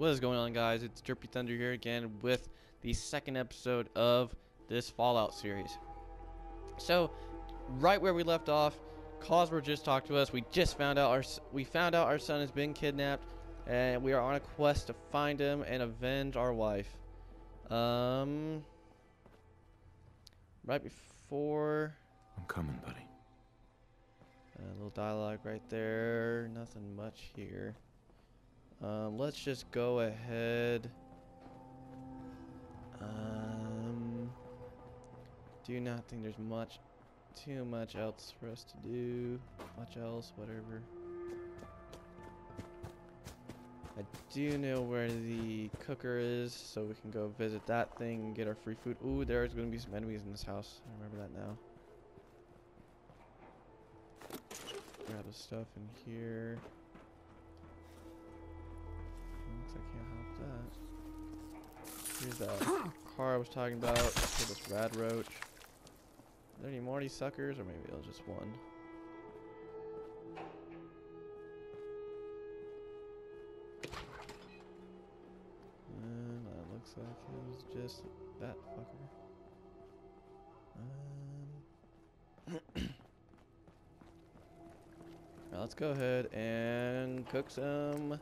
What is going on, guys? It's Derpy Thunder here again with the second episode of this Fallout series. So, right where we left off, Codsworth just talked to us. We just found out our we found out our son has been kidnapped, and we are on a quest to find him and avenge our wife. Um, right before I'm coming, buddy. a little dialogue right there. Nothing much here. Um, let's just go ahead. Um, do not think there's much, too much else for us to do. Much else, whatever. I do know where the cooker is, so we can go visit that thing and get our free food. Ooh, there's going to be some enemies in this house. I remember that now. Grab the stuff in here. Here's that car I was talking about. For this rad roach. Are there any more of these suckers, or maybe it was just one? And that looks like it was just that fucker. Um. Now let's go ahead and cook some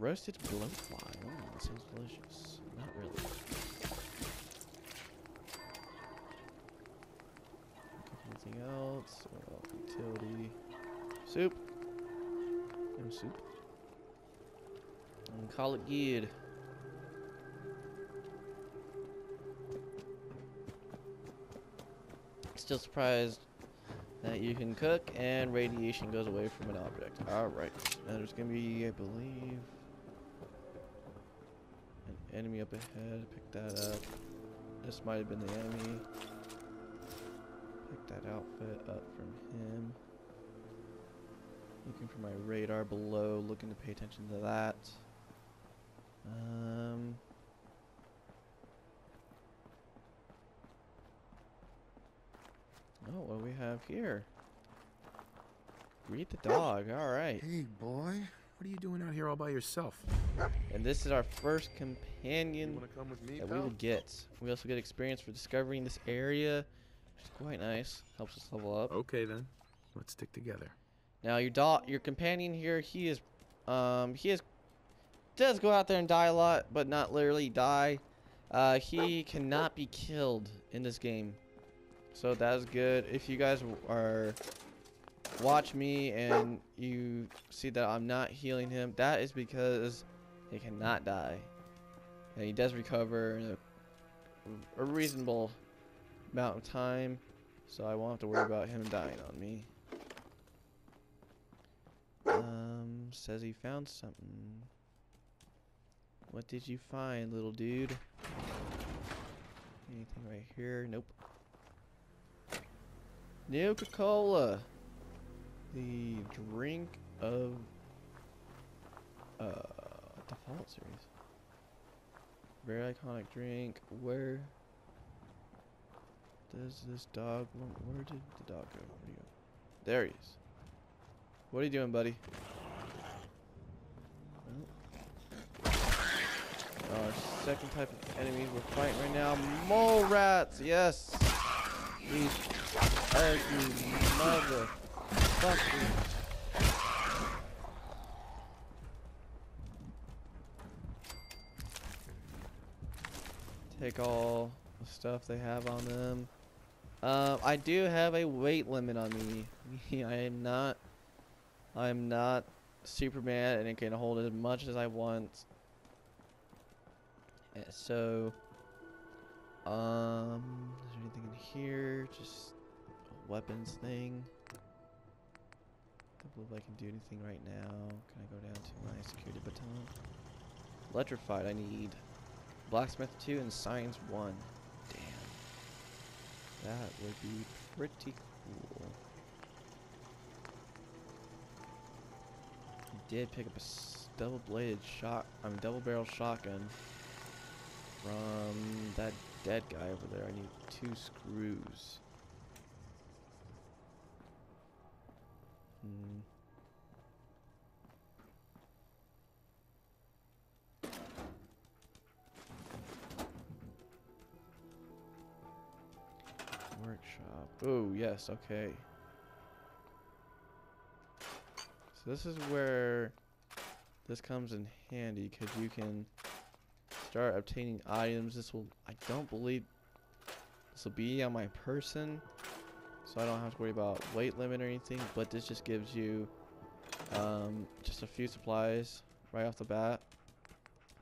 roasted blowfly. Ooh, that sounds delicious. Really. Anything else? Utility? Soup. No soup. And call it good. Still surprised that you can cook and radiation goes away from an object. Alright. Now there's gonna be, I believe, enemy up ahead. Pick that up. This might have been the enemy. Pick that outfit up from him. Looking for my radar below, looking to pay attention to that. Um, Oh, what do we have here? Read the dog. All right. Hey, boy. What are you doing out here all by yourself? And this is our first companion come with me, that we will get. We also get experience for discovering this area, which is quite nice. Helps us level up. Okay, then. Let's stick together. Now your dog, your companion here, he is, um, he is, does go out there and die a lot, but not literally die. Uh, he cannot be killed in this game, so that is good. If you guys are watch me and you see that I'm not healing him, that is because he cannot die, and he does recover in a, a reasonable amount of time, so I won't have to worry about him dying on me. Um, says he found something. What did you find, little dude? Anything right here? Nope. Nuka-Cola. The drink of uh the Fallout series. Very iconic drink. Where does this dog where did the dog go? Where'd he go? There he is. What are you doing, buddy? Our second type of enemies we're fighting right now. Mole rats, yes! These ugly Take all the stuff they have on them. Um, I do have a weight limit on me. I am not I'm not Superman and it can hold as much as I want. Yeah, so, um, is there anything in here? Just a weapons thing. I don't believe I can do anything right now. Can I go down to my security baton? Electrified, I need blacksmith 2 and science 1. Damn. That would be pretty cool. I did pick up a double-bladed shot, I'm mean double-barrel shotgun from that dead guy over there. I need two screws. Mm. Workshop. Oh, yes, okay. So this is where this comes in handy because you can start obtaining items. This will, I don't believe, this will be on my person so I don't have to worry about weight limit or anything. But this just gives you um, just a few supplies right off the bat.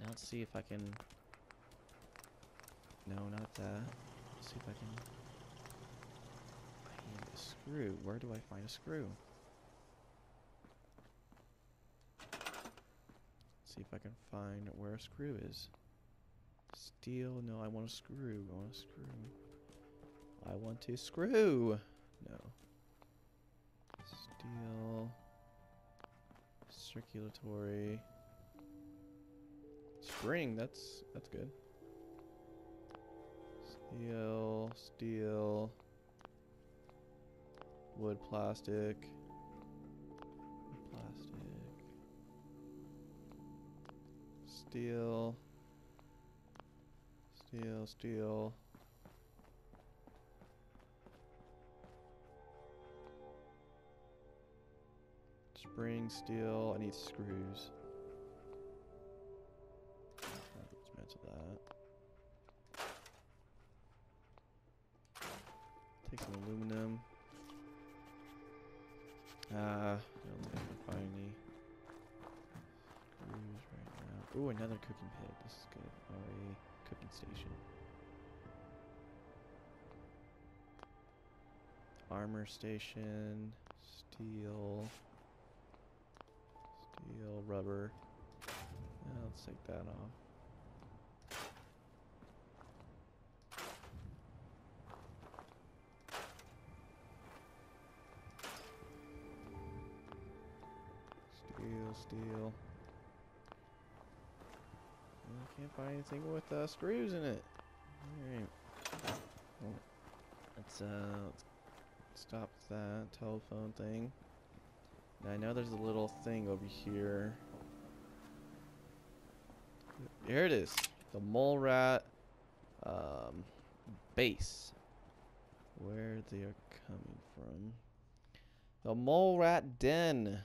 Now let's see if I can. No, not that. Let's see if I can. I need a screw. Where do I find a screw? see if I can find where a screw is. Steel. No, I want a screw. I want a screw. I want to screw. No. Steel. Circuitry. Spring. That's that's good. Steel. Steel. Wood. Plastic. Plastic. Steel. Steel, steel. Spring, steel. I need screws. Let's Dismantle that. Take some aluminum. Ah, I don't think I can find any screws right now. Ooh, another cooking pit. This is good. Already cooking station. Armor station. Steel. Steel, rubber. Yeah, let's take that off. Steel, steel. I can't find anything with uh, screws in it. Alright. Well, let's, uh, let's stop that telephone thing. Now I know there's a little thing over here. Here it is. The mole rat um, base. Where they are coming from. The mole rat den.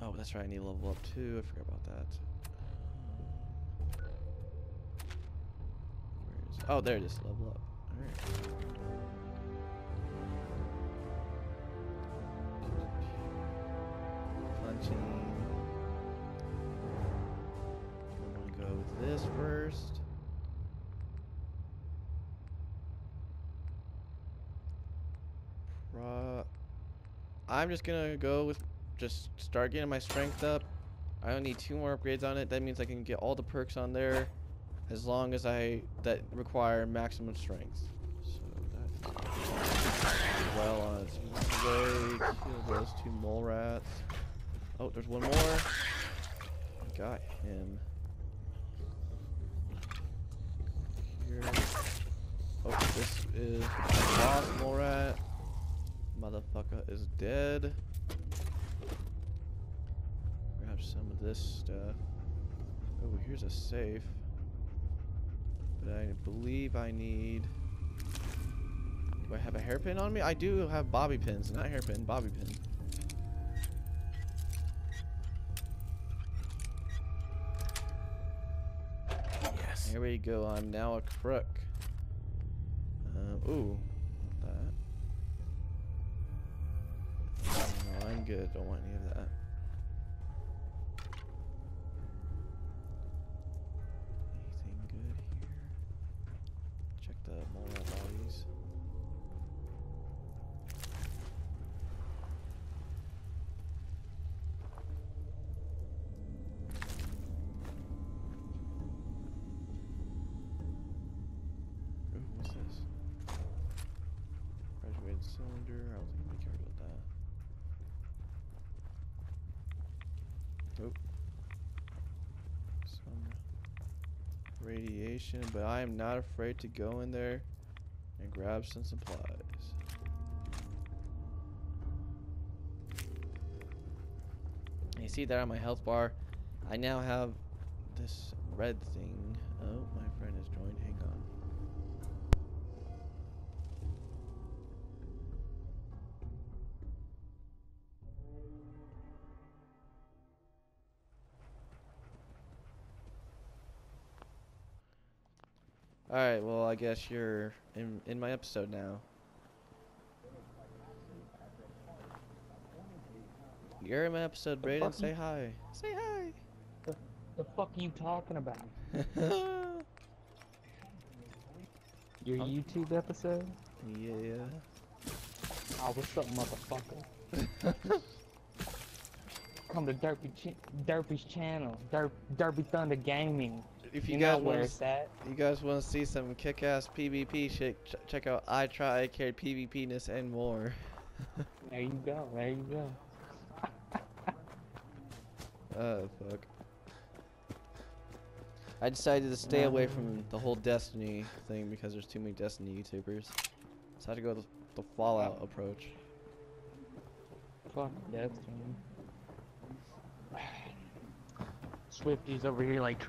Oh, that's right. I need to level up too. I forgot about that. Oh, there it is. Level up. All Punching. I'm gonna go with this first. Pro. I'm just gonna go with just start getting my strength up. I don't need two more upgrades on it. That means I can get all the perks on there as long as I that require maximum strength. So that's well on its way. Kill those two mole rats. Oh, there's one more. Got him. Here. Oh, this is boss mole rat. Motherfucker is dead grab some of this stuff. Oh, here's a safe. But I believe I need... Do I have a hairpin on me? I do have bobby pins. Not hairpin, bobby pin. Here we go. I'm now a crook. Um, ooh. That. No, I'm good. Don't want any of that. Oh. Some radiation, but I am not afraid to go in there and grab some supplies. You see that on my health bar? I now have this red thing. All right. Well, I guess you're in in my episode now. You're in my episode, Brayden. Say hi. Say hi. The the fuck are you talking about? Your Huh? YouTube episode? yeah. Oh, what's up, motherfucker? Come to Derpy Ch- Derpy's channel, Derp Derpy Thunder Gaming. If you, You, guys want at. you guys want to see some kick-ass PvP shit, ch- check out I Try, I Care, PvP-ness, and more. There you go. There you go. Oh fuck. I decided to stay away from the whole Destiny thing because there's too many Destiny YouTubers. So I had to go the, the Fallout approach. Fuck Destiny. Swifty's over here like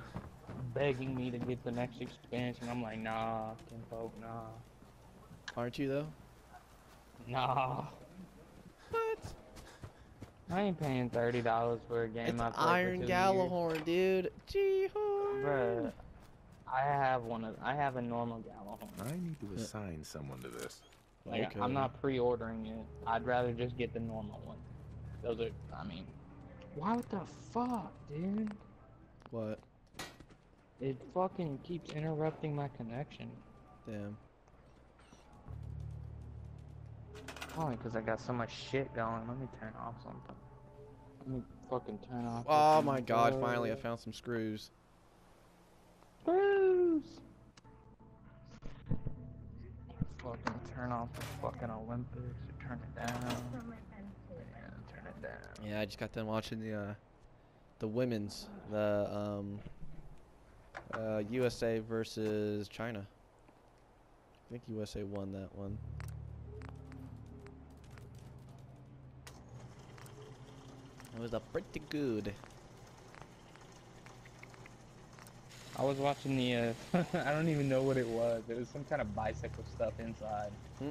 begging me to get the next expansion. I'm like, nah, kinfolk, nah, Aren't you though? nah. What? I ain't paying thirty dollars for a game. It's I've played for Iron two years. Gjallarhorn, dude. Gee Bruh, I have one of. I have a normal Gjallarhorn. I need to Yeah. assign someone to this. Like, Okay. I'm not pre-ordering it. I'd rather just get the normal one. Those are. I mean, why the fuck, dude? What? It fucking keeps interrupting my connection. Damn. Probably because I got so much shit going. Let me turn off something. Let me fucking turn off. Oh my god, finally I found some screws. Screws! Fucking turn off the fucking Olympics or turn it down. Yeah, turn it down. Yeah, I just got done watching the uh the women's the um uh USA versus China. I think USA won that one. It was a pretty good. I was watching the, uh, I don't even know what it was. It was some kind of bicycle stuff inside. Hmm.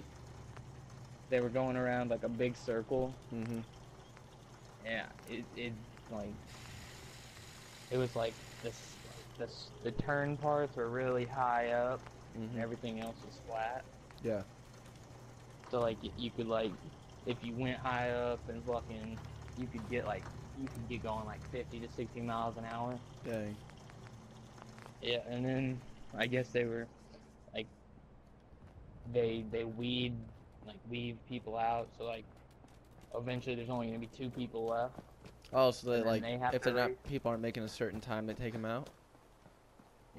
They were going around like a big circle. Mm-hmm. Yeah, it, it, like, it was like this, this, the turn parts are really high up and Mm-hmm. everything else is flat. Yeah. So like you could like, if you went high up and fucking, you could get like, you could get going like 50 to 60 miles an hour. Dang. Yeah, and then I guess they were like they they weed like weave people out, so like eventually there's only gonna be two people left. Oh, so they like they if they're not people aren't making a certain time, they take them out.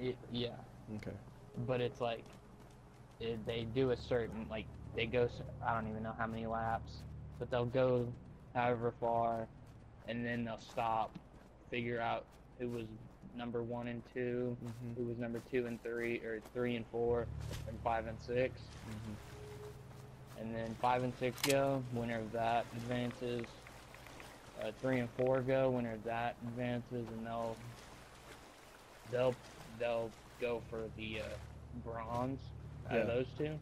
It, yeah, Okay. but it's like it, they do a certain like they go I don't even know how many laps, but they'll go however far, and then they'll stop, figure out who was number one and 2 Mm-hmm. who was number two and three, or three and four, and five and six. Mm-hmm. and then five and six go. Winner of that advances. Uh, three and four go. Winner of that advances, and they'll they'll they'll go for the uh, bronze out of those two,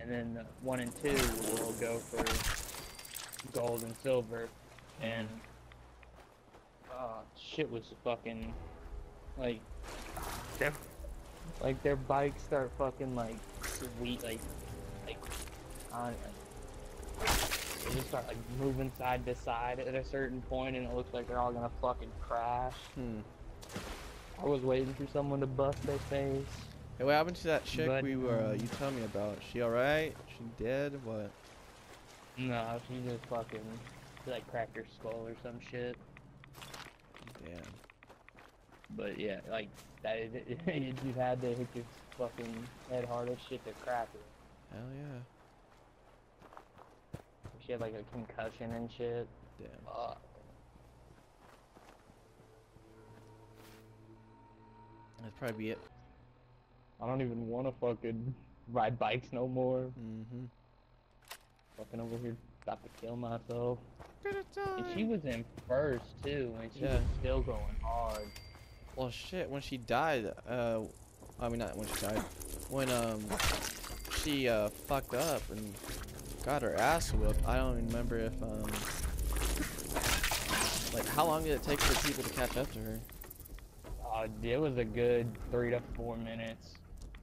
and then the one and two will go for gold and silver, and uh, shit was fucking like their like their bikes start fucking like sweet like like on like they just start like moving side to side at a certain point and it looks like they're all gonna fucking crash. Hmm. I was waiting for someone to bust their face. Hey, what happened to that chick But, we were uh, you tell me about? She alright? She dead? What? No, she just fucking she, like cracked her skull or some shit. Damn. But yeah, like that you had to hit your fucking head hard as shit to crack it. Hell yeah. She had like a concussion and shit. Damn. Fuck. That'd probably be it. I don't even want to fucking ride bikes no more. Mm-hmm. Fucking over here, about to kill myself. And she was in first too, and she Yeah. was still going hard. Well, shit. When she died, uh, I mean not when she died. When um, she uh fucked up and got her ass whooped. I don't even remember if um, like how long did it take for people to catch up to her? Uh, it was a good three to four minutes.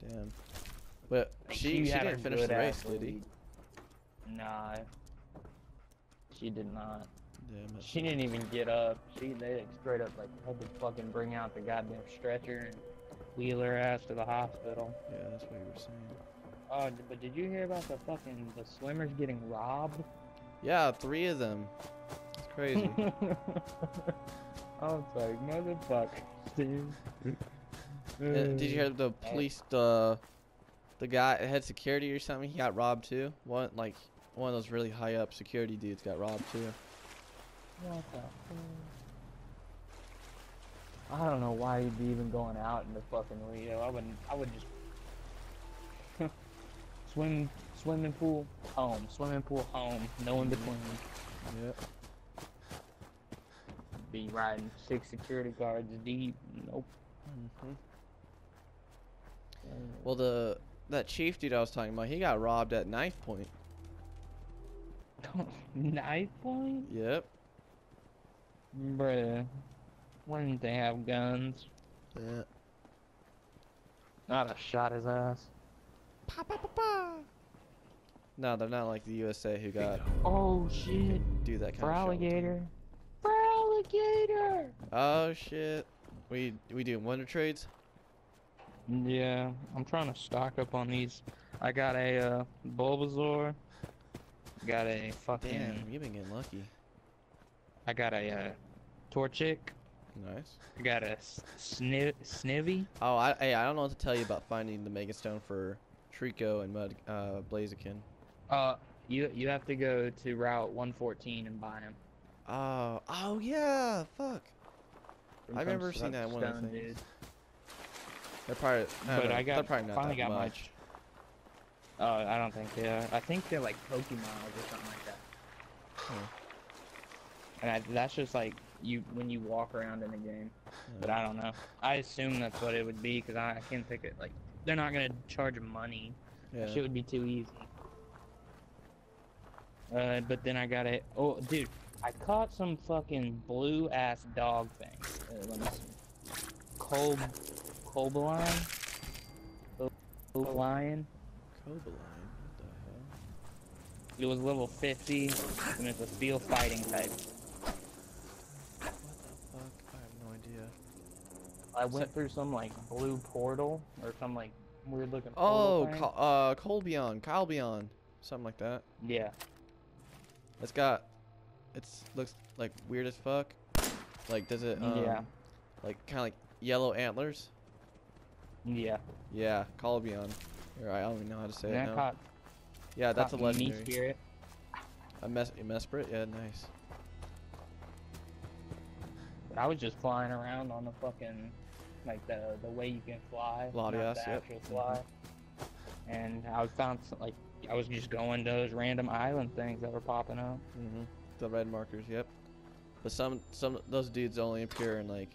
Damn. But Like, she she didn't finish the race, did he? Nah. She did not. Damn it. She didn't even get up. She they straight up like had to fucking bring out the goddamn stretcher and wheel her ass to the hospital. Yeah, that's what you were saying. Oh, d- but did you hear about the fucking the swimmers getting robbed? Yeah, three of them. Crazy. I was like, motherfucker, dude. Uh, did you hear the police? The the guy head security or something. He got robbed too. One like one of those really high up security dudes got robbed too. What the fuck? I don't know why he'd be even going out in the fucking Rio. I wouldn't. I would just swim, swimming pool, home, swimming pool, home, no in between. Yep. Be riding six security guards deep. Nope. hmm Well, the that chief dude I was talking about, he got robbed at knife point. knife point, Yep. bruh. Why didn't they have guns? Yeah. Not a shot his ass. Pa, pa, pa, pa. No, they're not like the USA who got Oh shit! do that kind For of shit all the time. alligator. For alligator. Oh shit. We we do wonder trades. Yeah, I'm trying to stock up on these. I got a uh, Bulbasaur. Got a fucking. Damn, you've been getting lucky. I got a uh, Torchic. Nice. I got a Sniv Snivy. Oh, I hey, I don't know what to tell you about finding the Mega Stone for Treecko and Mud uh Blaziken. Uh, you you have to go to Route 114 and buy them. Oh, oh yeah, fuck. I've never seen that one of the things. They're probably, I don't But know, I got they're probably not finally that got my. much. Oh, I don't think they are. I think they're like Pokemon or something like that. Huh. And I, that's just like you when you walk around in the game. But I don't know. I assume that's what it would be because I, I can't think it like they're not gonna charge money. Yeah. That shit would be too easy. Uh, but then I got it. Oh, dude, I caught some fucking blue ass dog thing. Uh, let me see. Col, Colbaline. Lion. Cobaline, what the hell? It was level 50, and it's a steel fighting type. What the fuck? I have no idea. I went through some like blue portal or some like weird looking. Oh. Col- uh, Colbion, Calbion, something like that. yeah. It's got, it's looks like weird as fuck. Like, does it? Um, Yeah. Like kind of like yellow antlers. Yeah. Yeah, Colbion. Or I don't even know how to say And it I now. caught, yeah, that's a legendary. spirit. A mes a Mesprit? Yeah, nice. I was just flying around on the fucking, like the the way you can fly, not Latias, the yep. fly. And I found like I was just going to those random island things that were popping up. hmm The red markers, yep. But some some those dudes only appear in like,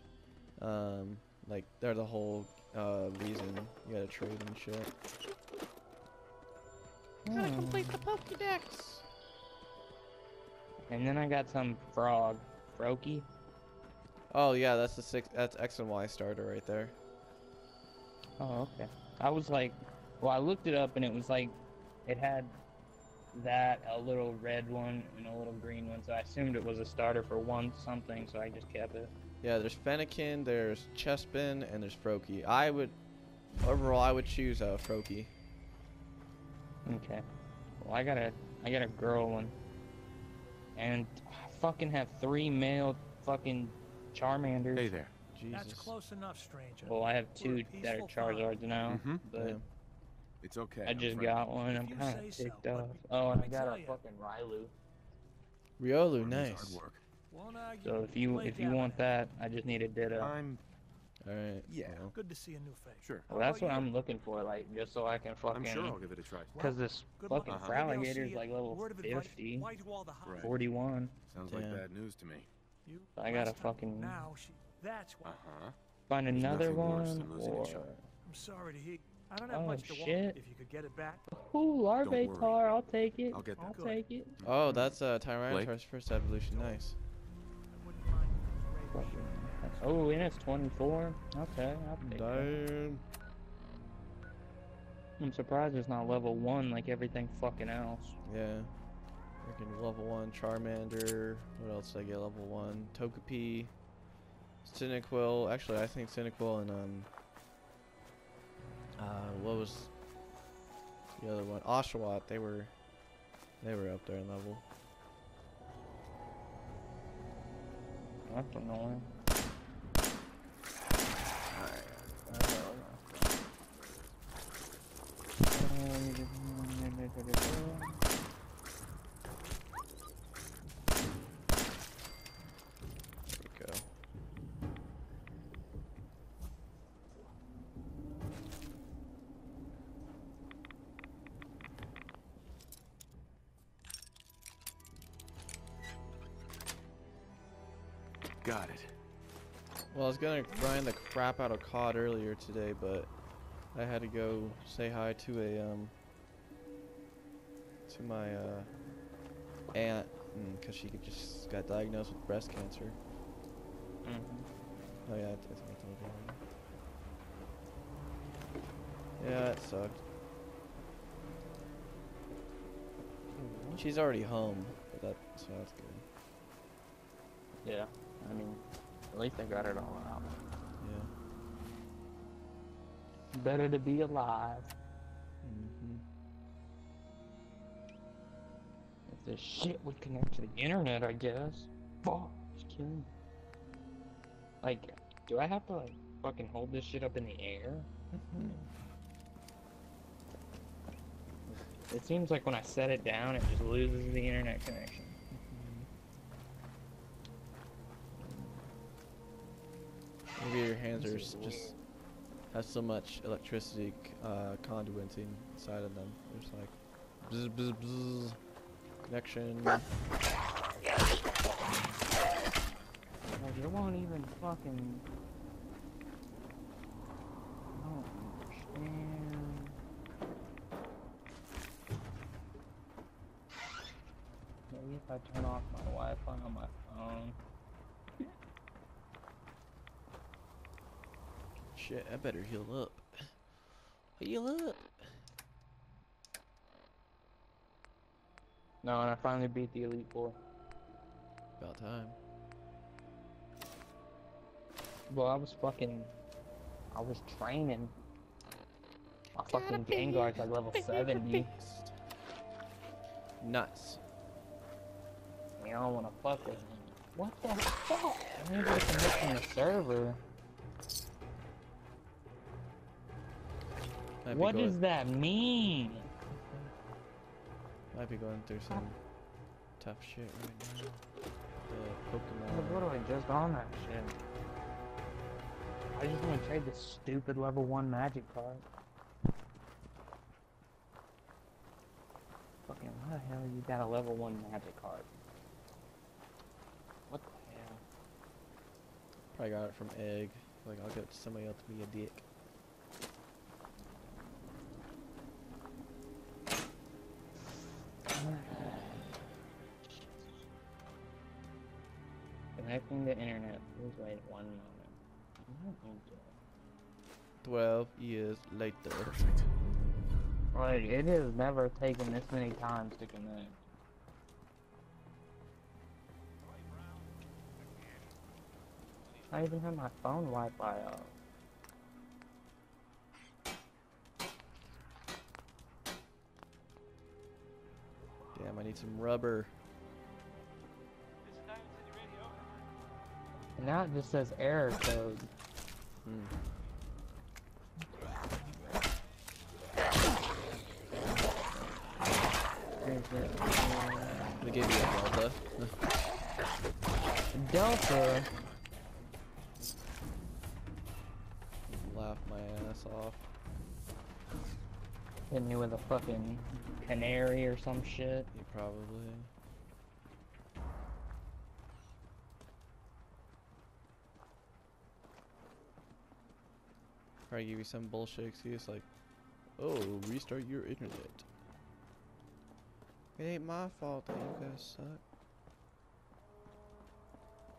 um, like they're the whole uh reason you gotta trade and shit. Gotta complete the Pokédex. And then I got some frog, Froakie. Oh yeah, that's the six. That's X and Y starter right there. Oh, okay. I was like, well, I looked it up and it was like, it had that, a little red one, and a little green one. So I assumed it was a starter for one something, so I just kept it. Yeah, there's Fennekin, there's Chespin, and there's Froakie. I would, overall, I would choose uh, Froakie. Okay. Well, I got a, I got a girl one, and I fucking have three male fucking Charmanders. Hey there. Jesus. That's close enough, stranger. Well, I have two that are peaceful farm. Charizards now, Mhm. but Yeah. It's okay. I just got one. I'm kind of ticked but off. Oh, and I got a ya. fucking Rylu. Riolu, nice. Work. So if you if you want that, I just need a Ditto. I'm All right. Yeah. well, Good to see a new face. sure. Well, that's what about I'm looking for, like just so I can fucking. I'm sure I'll give it a try. Because this Good fucking for Maybe I'll alligator's see ya. like level Word 50, White wall the house. Right. 41. Sounds like bad news to me. You, I got a fucking- Now she. That's why. Uh huh. Find There's another one, than losing a or. I'm sorry to hear. I don't have Oh, much to shit. want. If you could get it back. ooh, worry. Larvitar. I'll take it. I'll get I'll that. take it. Oh, that's uh, Blake? Tyranitar's first evolution. Nice. I wouldn't mind if it was rabies. Oh, and it's 24. Okay, I'll take that. Damn. I'm surprised it's not level one like everything fucking else. Yeah. Freaking level one Charmander. What else did I get? Level one Togepi. Cyndaquil. Actually, I think Cyndaquil and um. Uh, what was the other one? Oshawott. They were. They were up there in level. That's annoying. There was gonna grind the crap out of COD earlier today, but I had to go say hi to a um to my uh aunt because she just got diagnosed with breast cancer. Mhm. Oh yeah, I, I told you. Yeah, it sucked. She's already home, but that so that's good. Yeah, I mean, at least I got it all out. Yeah. Better to be alive. Mm-hmm. If this shit would connect to the internet, I guess. Fuck, just kidding. Like, do I have to like fucking hold this shit up in the air? It seems like when I set it down, it just loses the internet connection. Your hands are just has so much electricity uh, conduiting inside of them. There's like bzz, bzz, bzz, connection. Like, won't even fucking. I don't understand. Maybe if I turn off my Wi-Fi on my phone. Shit, I better heal up. Heal up. No, and I finally beat the Elite Four. About time. Well, I was fucking. I was training. My fucking Gengar's like level 70. Nuts. Nice. You don't wanna fuck with him. What the fuck? I need to connect from the server. Might What going, does that mean? Might be going through some tough shit right now. The I was Pokemon. literally just on that shit. I just want to trade this stupid level 1 magic card. Fucking, why the hell you got a level 1 Magikarp? What the hell? Probably got it from Egg. Like I'll get somebody else to be a dick. Connecting the internet. Please wait one moment. I don't need to- Twelve years later. Perfect. Like, it has never taken this many times to connect. I even have my phone Wi-Fi up. Need some rubber. And now it just says error code. Hmm. They gave you a Delta. Delta. Hit me with a fucking canary or some shit. You probably. Probably give you some bullshit excuse like, oh, restart your internet. It ain't my fault that you guys suck.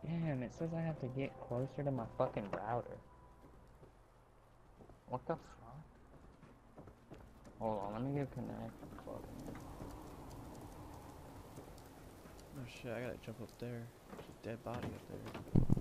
Damn, it says I have to get closer to my fucking router. What the fuck? Hold on, let me get connected. Oh shit, I gotta jump up there. There's a dead body up there.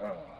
What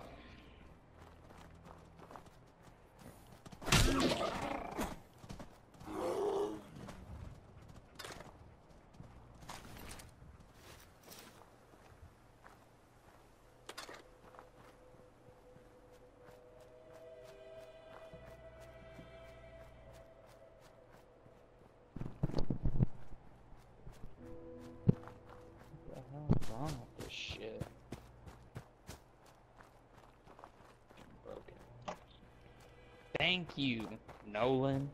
Thank you, Nolan.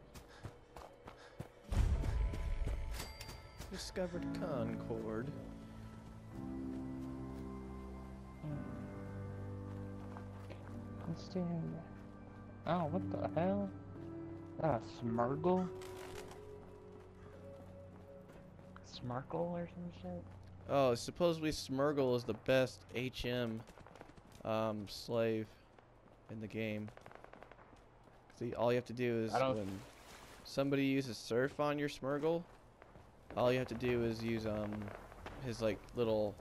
Discovered Concord. Let's see. Oh, what the hell? Is that a Smeargle? Smarkle or some shit? Oh, supposedly Smeargle is the best HM um, slave in the game. See, all you have to do is when somebody uses surf on your Smeargle, all you have to do is use um his like little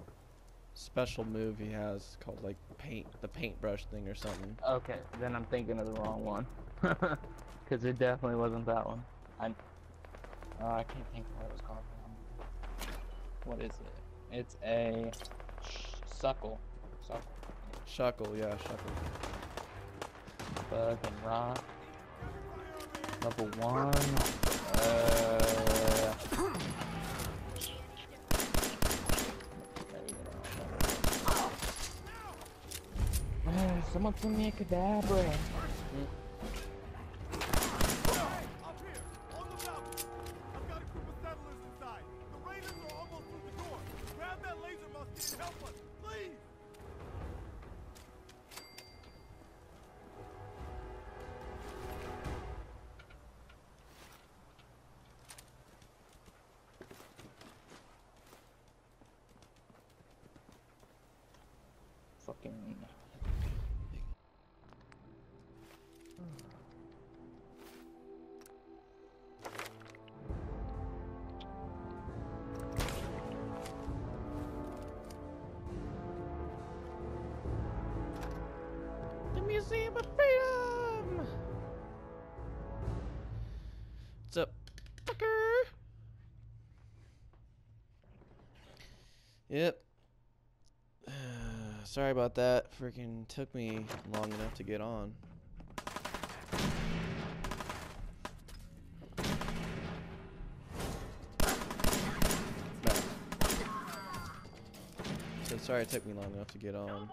special move he has called like paint the paintbrush thing or something. Okay, then I'm thinking of the wrong one. Because it definitely wasn't that one. I, uh, I can't think of what it was called. What is it? It's a sh- suckle. Suckle. Shuckle, yeah, Shuckle. Fucking rock. Level one. Uh. Uh, Someone send me a Kadabra. Freedom! What's up, fucker? Yep. Sorry about that. Freaking took me long enough to get on. So sorry it took me long enough to get on.